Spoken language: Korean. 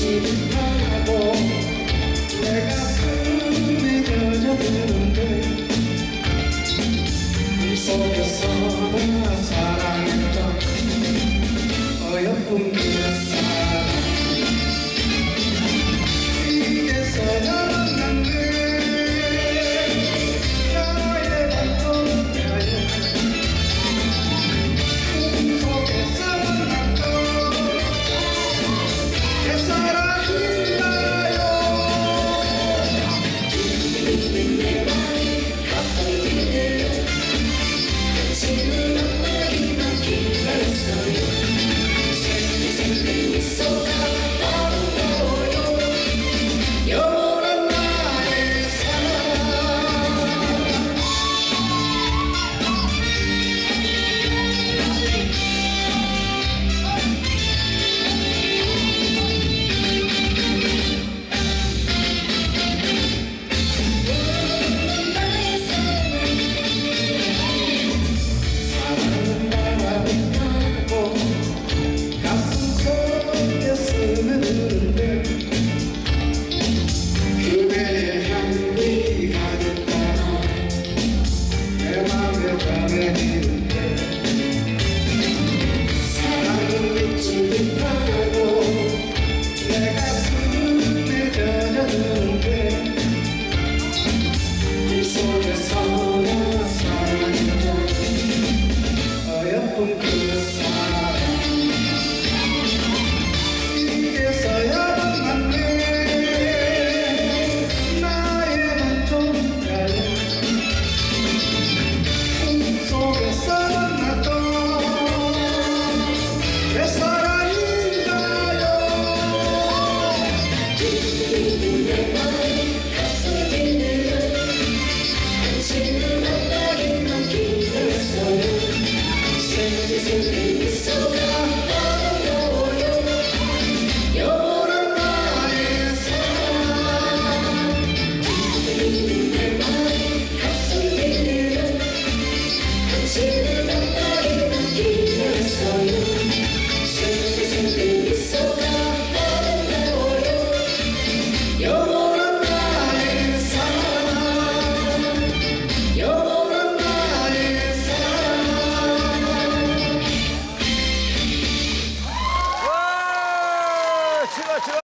싫다고 내가 품에 젖어드는데 이 속에서 나 사랑했던 어여쁜 그사 around here.